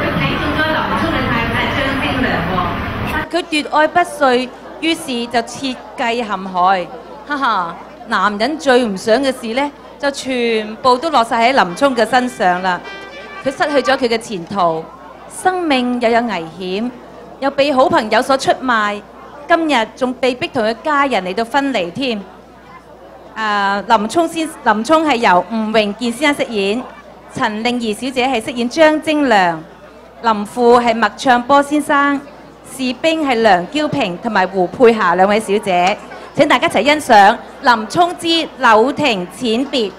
佢睇中咗林沖嘅太太張精良喎。佢奪愛不遂，於是就設計陷害。哈哈，男人最唔想嘅事呢，就全部都落晒喺林沖嘅身上啦。佢失去咗佢嘅前途，生命又有危險，又被好朋友所出賣，今日仲被逼同佢家人嚟到分離添。林沖先林沖係由吳榮健先生飾演，陳令儀小姐係飾演張精良，林父係麥唱波先生，士兵係梁嬌平同埋胡佩霞兩位小姐。請大家一齊欣賞林沖之柳亭淺別。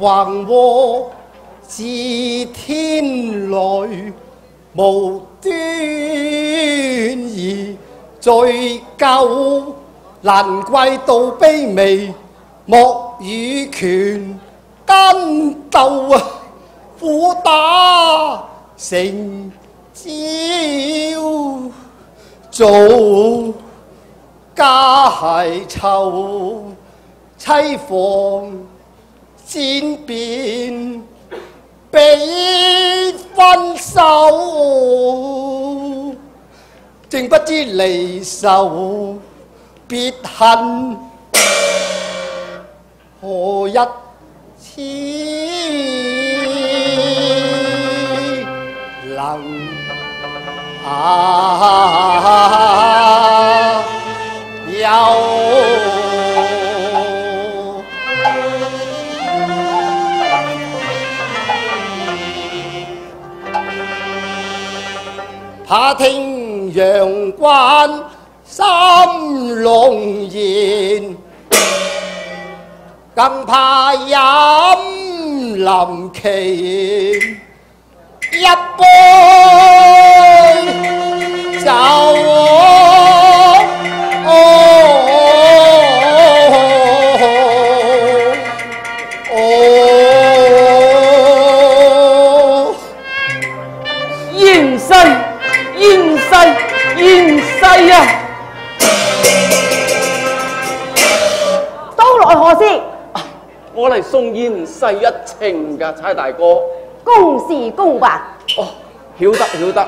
橫禍自天來，無端而罪咎，難怪到卑微，莫與權奸鬥啊！苦打成招，做家係臭，妻房。戰變被分手，正不知離愁別恨何日似能啊阳关心龙现，更怕饮临奇一杯酒。何事？我嚟送燕世一程㗎，差大哥。公事公辦，哦，曉得曉得。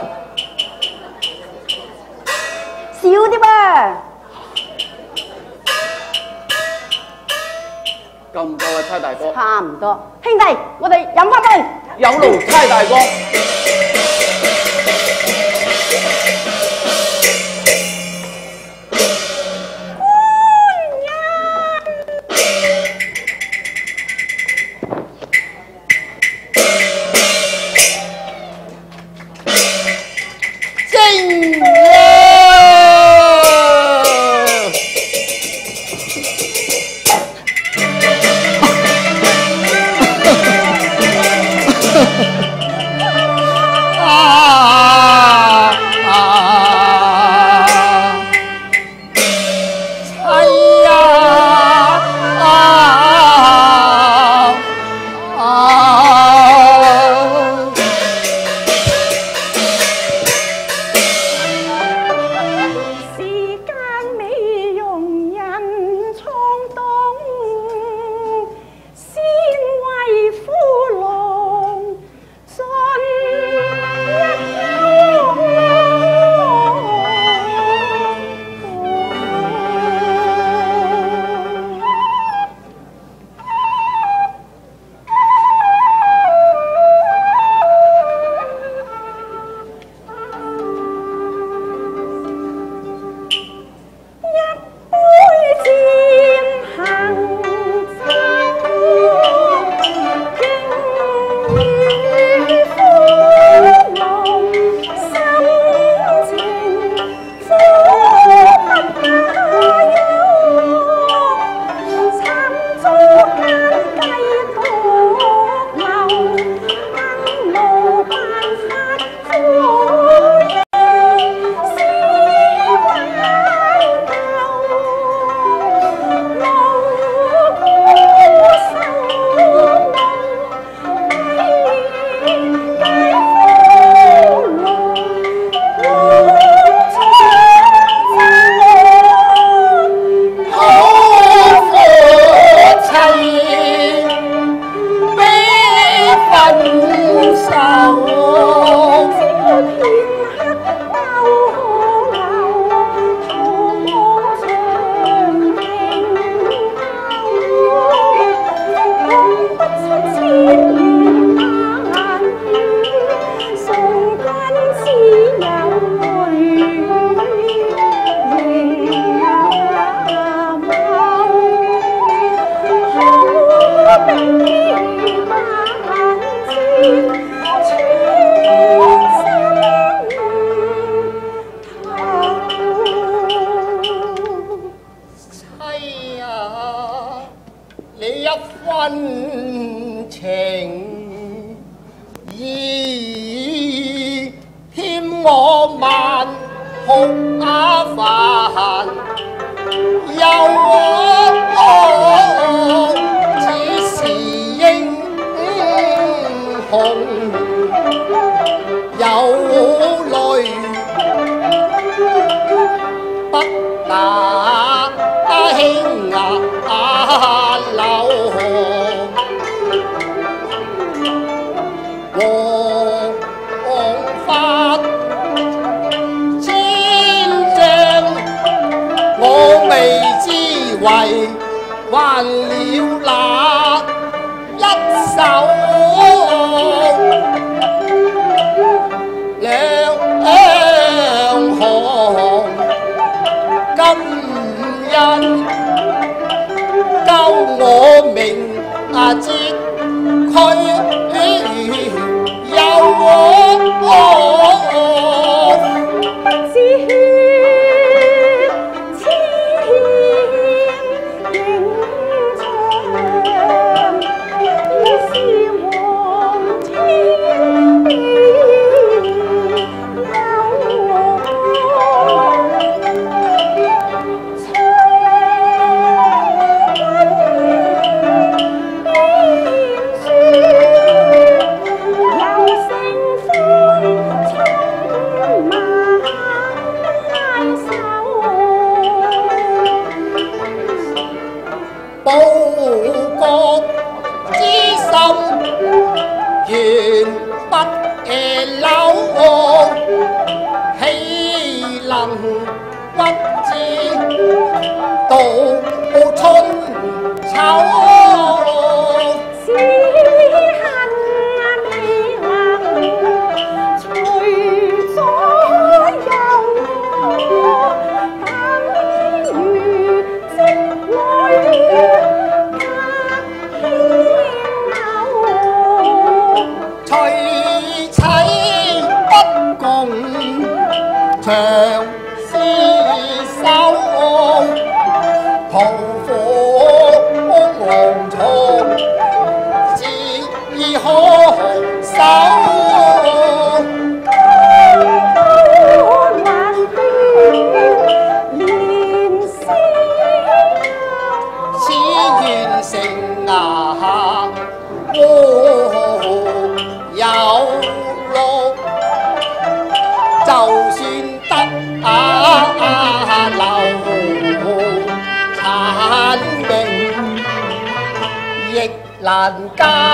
少啲噃。咁多啊，差大哥。差唔多，兄弟，我哋飲翻杯。有勞差大哥。為還了那一手兩行金印，救我命啊！折佢。哦。很尬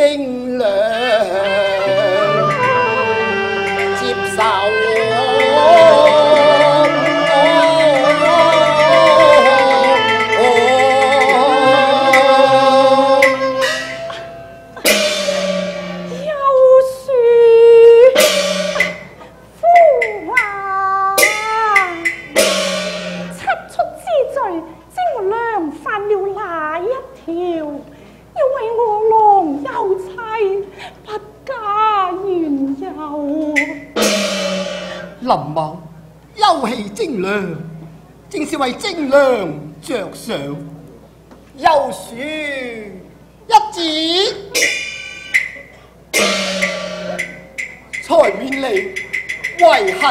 sinh lệ 梁着上。休选一字才远离遗恨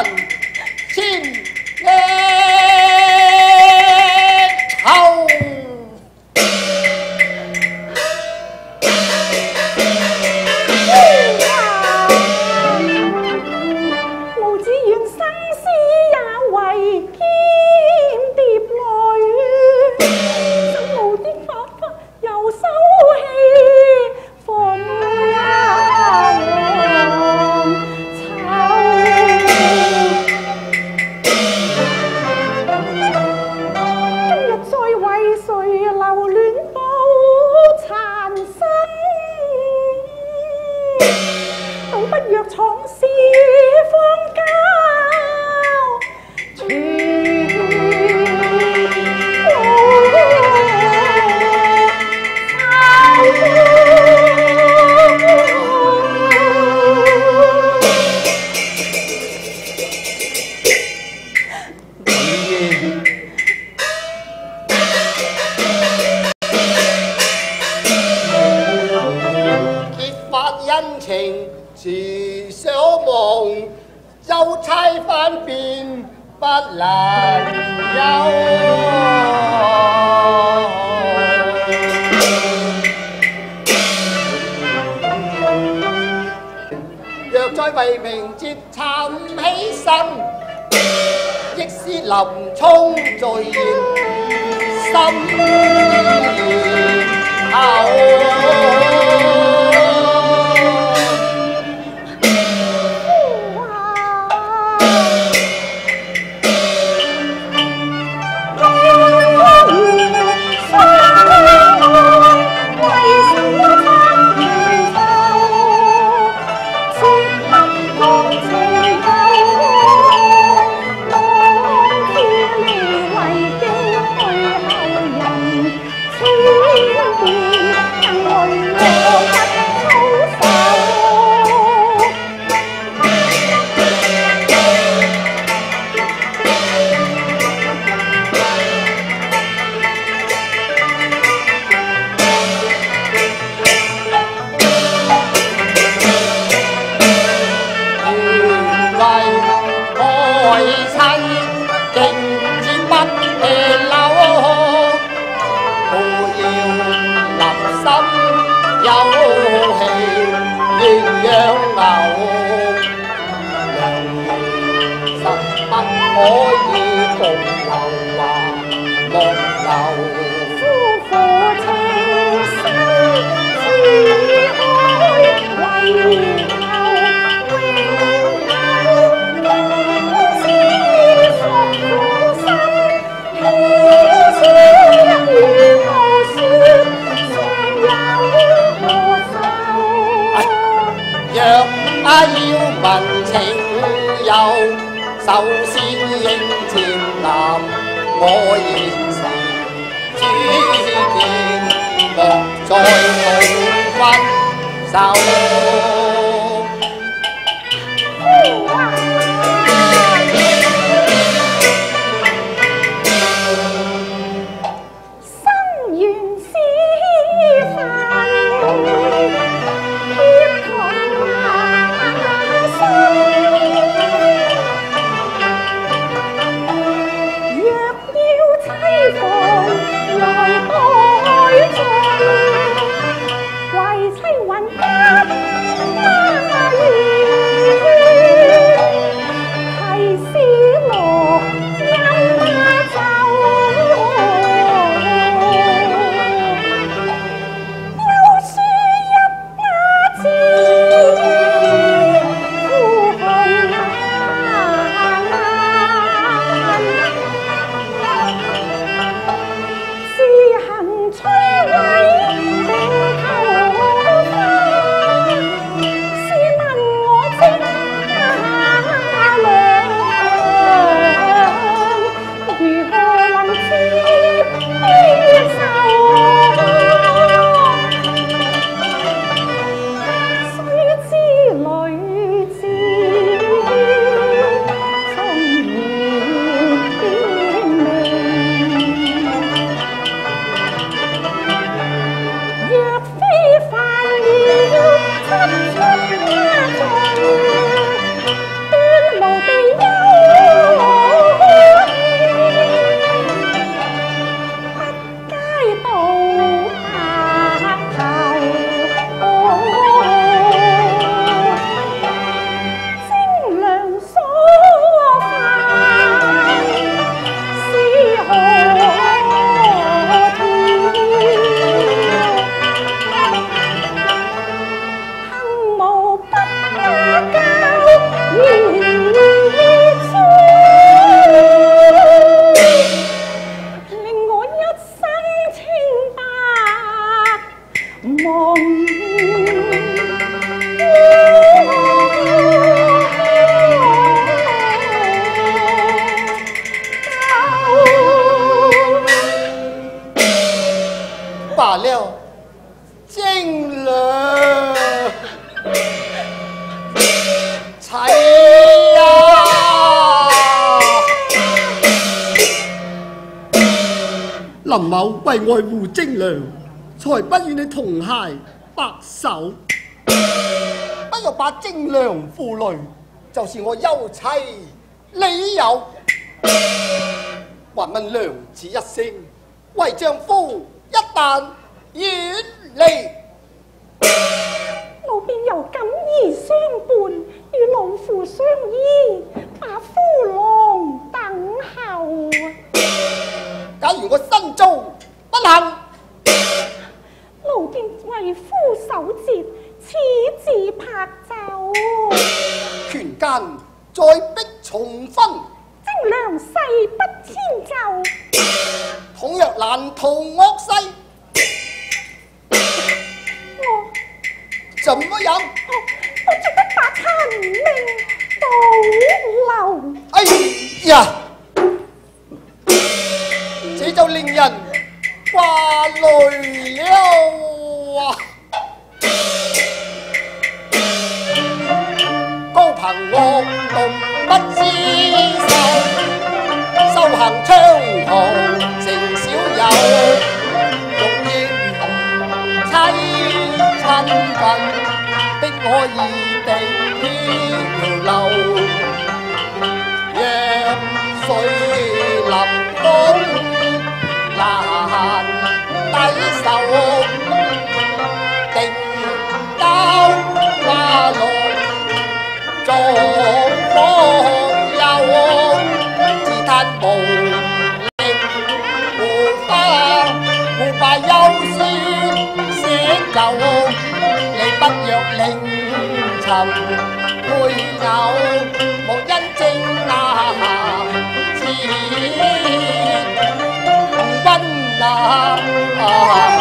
千。可以共流啊，浪流。夫婦情深，似開為。若不要民情又受。我現神，只見莫再怒憤受。为爱护精良，才不与你同偕白首。不若把精良负累，就是我休妻理由。还问娘子一声，为丈夫一旦远离，我便有感而相伴，与老夫相依。我一配偶，莫因正那钱，红军啊！啊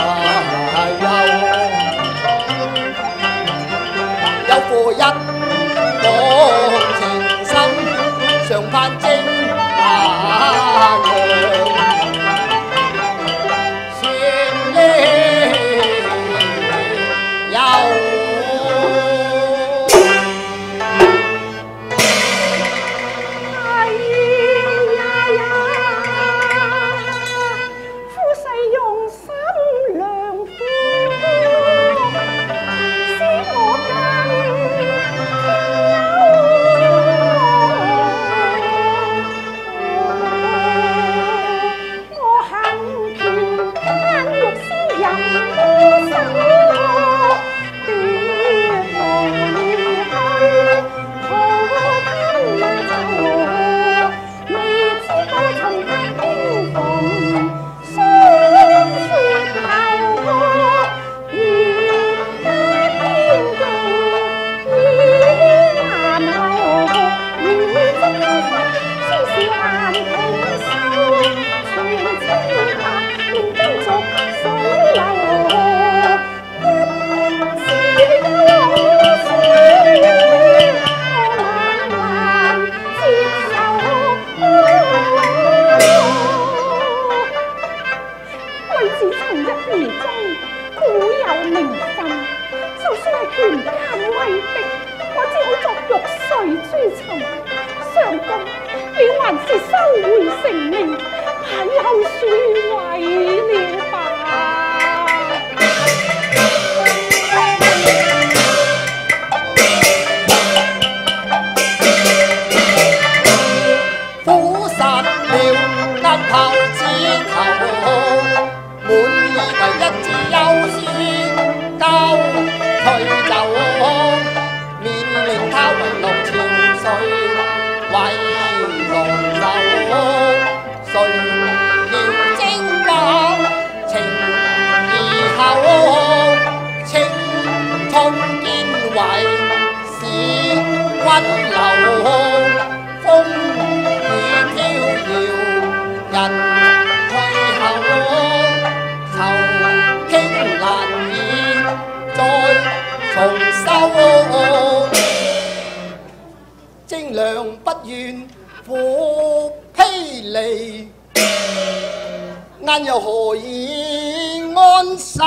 又何以安心？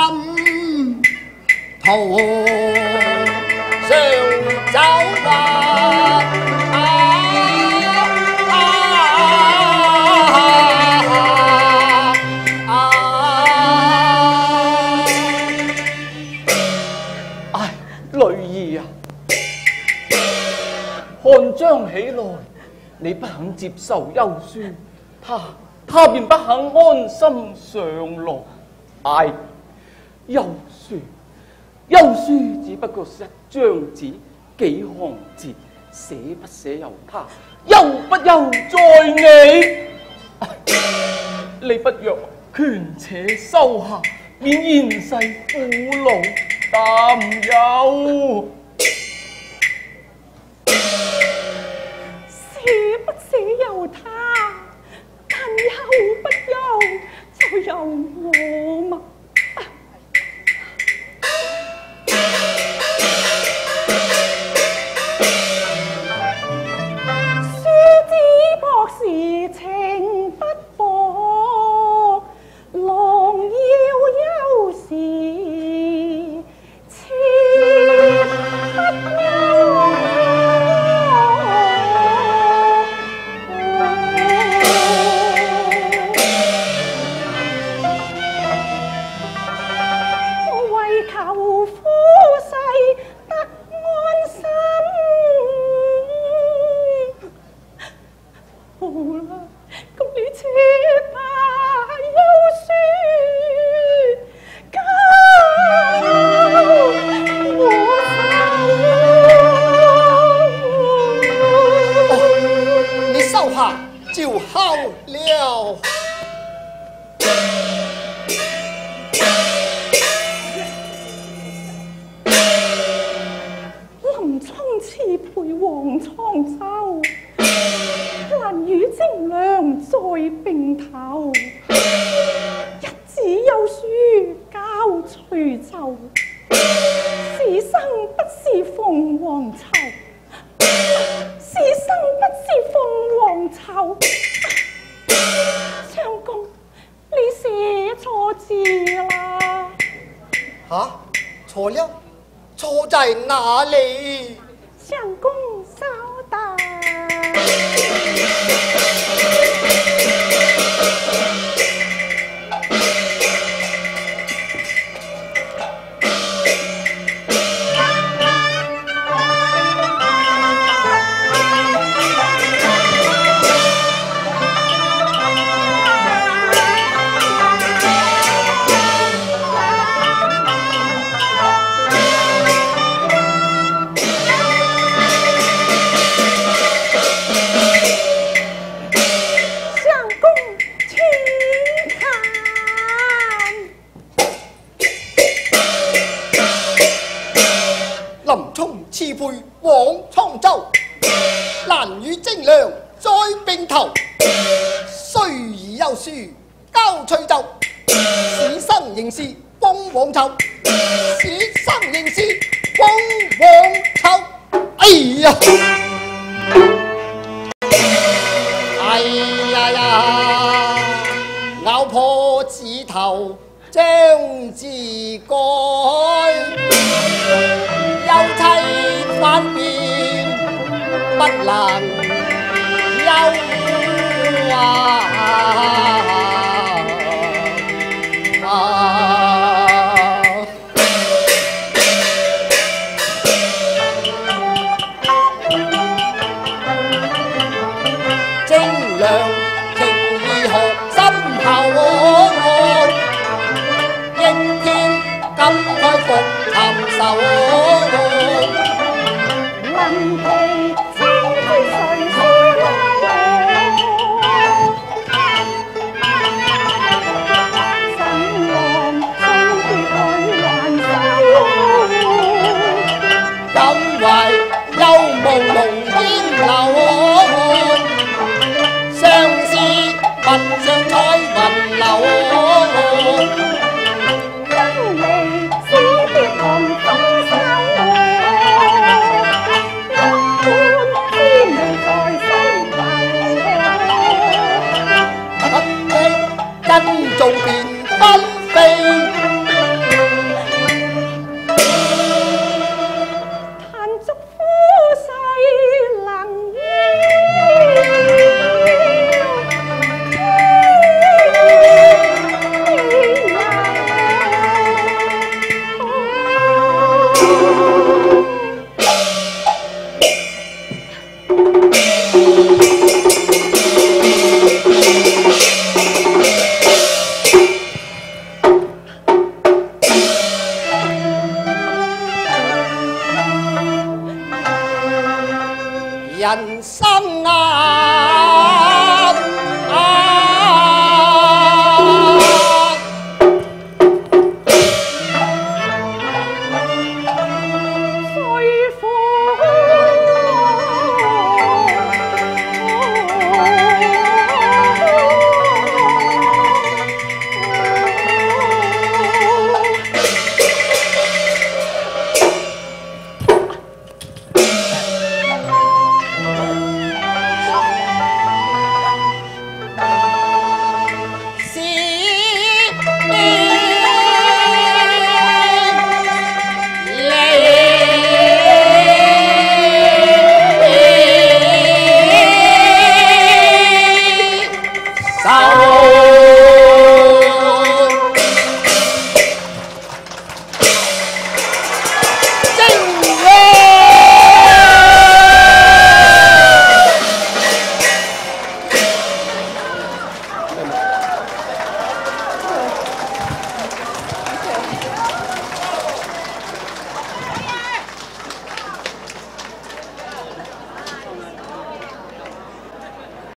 途上走吧！唉，女儿啊，汉将起来，你不肯接受休书，他。他便不肯安心上路。唉，休书，休书只不过是一张纸，几行字，写不写由他，休不休在你。你不若权且收下，免现世苦恼担忧。写不写由他。要不要，就要我吗？是生不是凤凰巢，是生不是凤凰巢。唱公，你写错字啦。哈，错了，错在哪里？